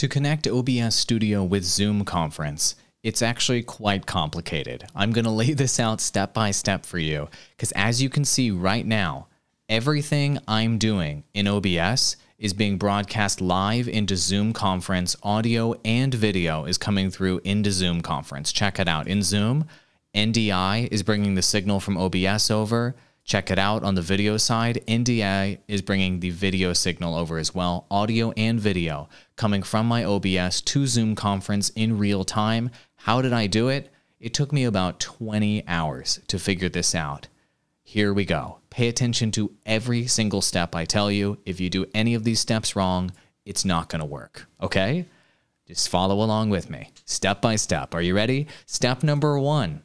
To connect OBS Studio with Zoom Conference, it's actually quite complicated. I'm going to lay this out step by step for you because as you can see right now, everything I'm doing in OBS is being broadcast live into Zoom Conference. Audio and video is coming through into Zoom Conference. Check it out. In Zoom, NDI is bringing the signal from OBS over. Check it out on the video side. NDI is bringing the video signal over as well, audio and video coming from my OBS to Zoom conference in real time. How did I do it? It took me about 20 hours to figure this out. Here we go. Pay attention to every single step I tell you. If you do any of these steps wrong, it's not going to work. Okay? Just follow along with me, step by step. Are you ready? Step number one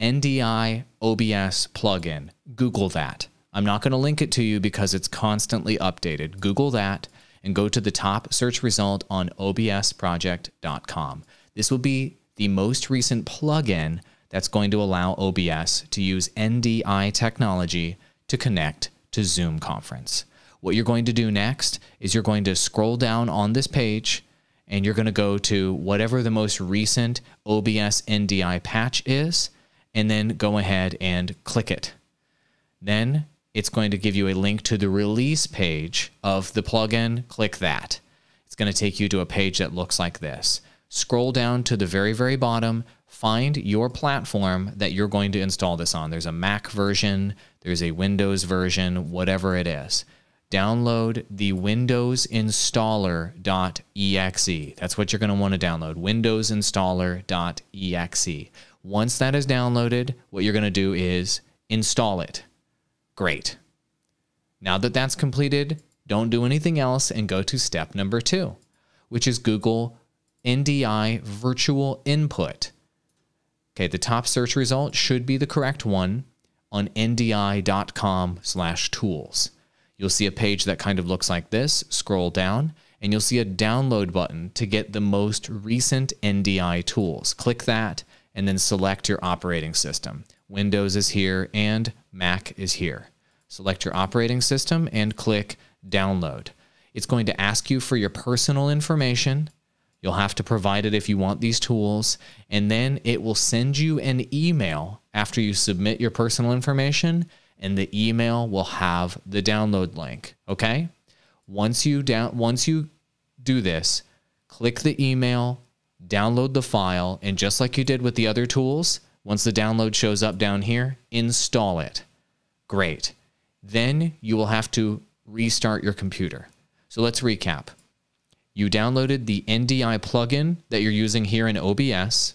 NDI OBS plugin. Google that. I'm not going to link it to you because it's constantly updated. Google that and go to the top search result on obsproject.com. This will be the most recent plugin that's going to allow OBS to use NDI technology to connect to Zoom conference. What you're going to do next is you're going to scroll down on this page and you're going to go to whatever the most recent OBS NDI patch is and then go ahead and click it. Then it's going to give you a link to the release page of the plugin. Click that. It's going to take you to a page that looks like this. Scroll down to the very, very bottom, find your platform that you're going to install this on. There's a Mac version, there's a Windows version, whatever it is. Download the Windows Installer.exe. That's what you're going to want to download Windows Installer.exe. Once that is downloaded, what you're going to do is install it. Great. Now that that's completed, don't do anything else and go to step number two, which is Google NDI Virtual Input. Okay, the top search result should be the correct one on ndi.com slash tools. You'll see a page that kind of looks like this. Scroll down and you'll see a download button to get the most recent NDI tools. Click that and then select your operating system. Windows is here and Mac is here. Select your operating system and click download. It's going to ask you for your personal information. You'll have to provide it if you want these tools, and then it will send you an email after you submit your personal information, and the email will have the download link. Okay? Once you down once you do this, click the email, download the file, and just like you did with the other tools, once the download shows up down here, install it. Great. Then you will have to restart your computer. So let's recap. You downloaded the NDI plugin that you're using here in OBS,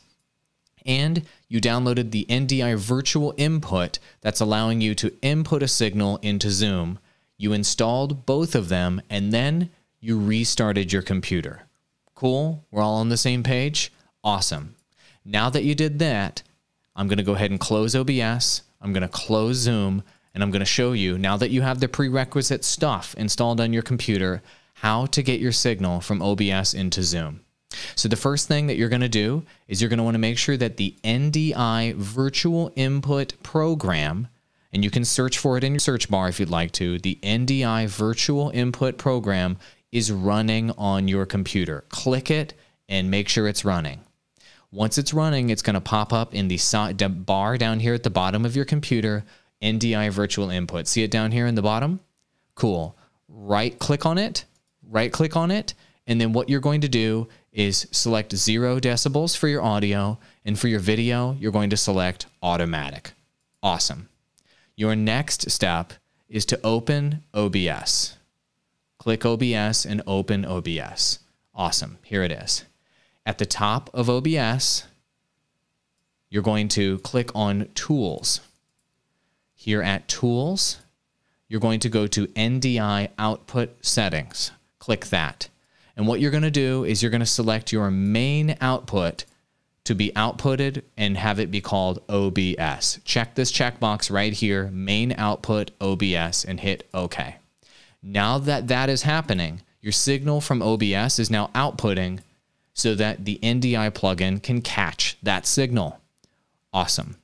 and you downloaded the NDI virtual input that's allowing you to input a signal into Zoom. You installed both of them, and then you restarted your computer. Cool? We're all on the same page? Awesome. Now that you did that, I'm going to go ahead and close OBS. I'm going to close Zoom, and I'm going to show you, now that you have the prerequisite stuff installed on your computer, how to get your signal from OBS into Zoom. So the first thing that you're going to do is you're going to want to make sure that the NDI virtual input program, and you can search for it in your search bar if you'd like to, the NDI virtual input program is running on your computer. Click it and make sure it's running. Once it's running, it's going to pop up in the bar down here at the bottom of your computer, NDI virtual input. See it down here in the bottom? Cool. Right click on it, right click on it, and then what you're going to do is select zero decibels for your audio, and for your video, you're going to select automatic. Awesome. Your next step is to open OBS. Click OBS and open OBS. Awesome. Here it is. At the top of OBS, you're going to click on Tools. Here at Tools, you're going to go to NDI Output Settings. Click that. And what you're going to do is you're going to select your main output to be outputted and have it be called OBS. Check this checkbox right here, main output OBS, and hit OK. Now that that is happening, your signal from OBS is now outputting so that the NDI plugin can catch that signal. Awesome.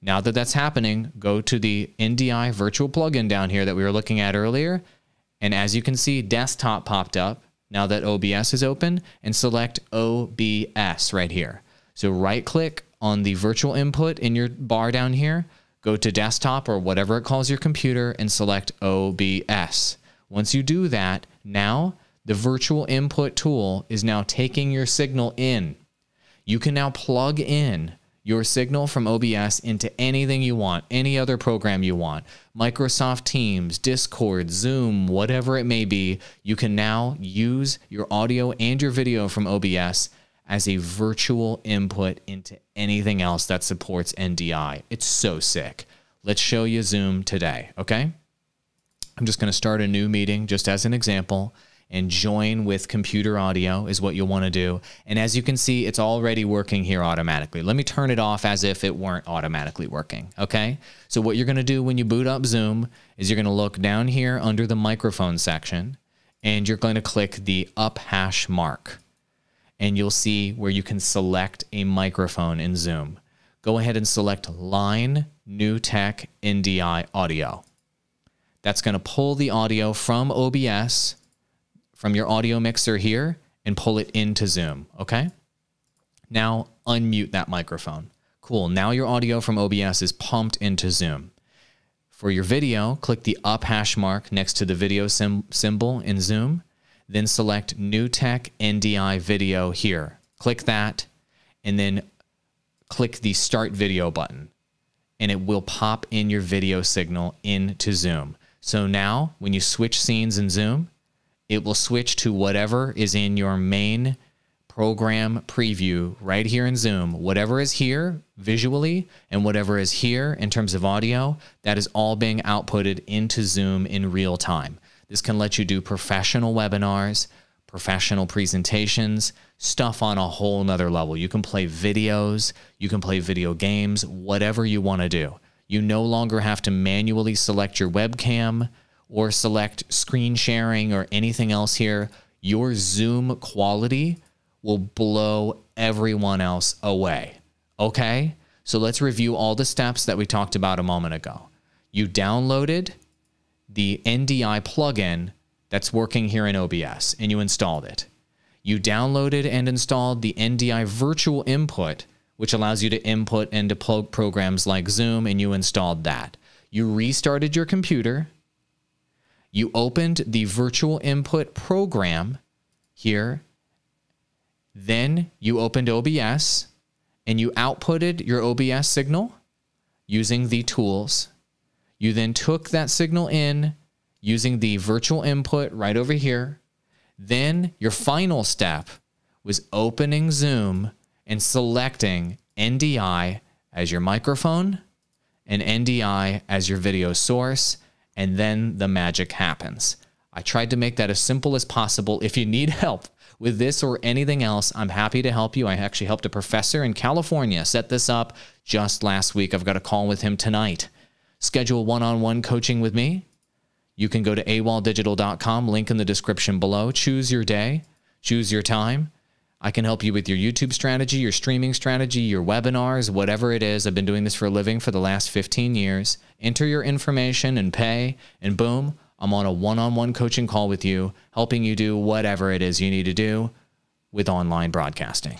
Now that that's happening, go to the NDI virtual plugin down here that we were looking at earlier. And as you can see, desktop popped up. now that OBS is open and select OBS right here. So right click on the virtual input in your bar down here, go to desktop or whatever it calls your computer and select OBS. Once you do that, now the virtual input tool is now taking your signal in. You can now plug in your signal from OBS into anything you want, any other program you want. Microsoft Teams, Discord, Zoom, whatever it may be, you can now use your audio and your video from OBS as a virtual input into anything else that supports NDI. It's so sick. Let's show you Zoom today, okay? I'm just going to start a new meeting just as an example and join with computer audio is what you'll want to do. And as you can see, it's already working here automatically. Let me turn it off as if it weren't automatically working, okay? So what you're going to do when you boot up Zoom is you're going to look down here under the microphone section and you're going to click the up hash mark. And you'll see where you can select a microphone in Zoom. Go ahead and select Line NewTek NDI Audio. That's going to pull the audio from OBS from your audio mixer here and pull it into Zoom, okay? Now unmute that microphone. Cool, now your audio from OBS is pumped into Zoom. For your video, click the up hash mark next to the video symbol in Zoom, then select NewTek NDI Video here. Click that, and then click the Start Video button, and it will pop in your video signal into Zoom. So now, when you switch scenes in Zoom, it will switch to whatever is in your main program preview right here in Zoom. Whatever is here visually and whatever is here in terms of audio, that is all being outputted into Zoom in real time. This can let you do professional webinars, professional presentations, stuff on a whole nother level. You can play videos, you can play video games, whatever you want to do. You no longer have to manually select your webcam or select screen sharing or anything else here, your Zoom quality will blow everyone else away. Okay? So let's review all the steps that we talked about a moment ago. You downloaded the NDI plugin that's working here in OBS and you installed it. You downloaded and installed the NDI virtual input, which allows you to input into programs like Zoom, and you installed that. You restarted your computer you opened the virtual input program here. Then you opened OBS and you outputted your OBS signal using the tools. You then took that signal in using the virtual input right over here. Then your final step was opening Zoom and selecting NDI as your microphone and NDI as your video source and then the magic happens. I tried to make that as simple as possible. If you need help with this or anything else, I'm happy to help you. I actually helped a professor in California set this up just last week. I've got a call with him tonight. Schedule one on one coaching with me. You can go to awalldigital.com, link in the description below. Choose your day, choose your time. I can help you with your YouTube strategy, your streaming strategy, your webinars, whatever it is. I've been doing this for a living for the last 15 years. Enter your information and pay, and boom, I'm on a one on one coaching call with you, helping you do whatever it is you need to do with online broadcasting.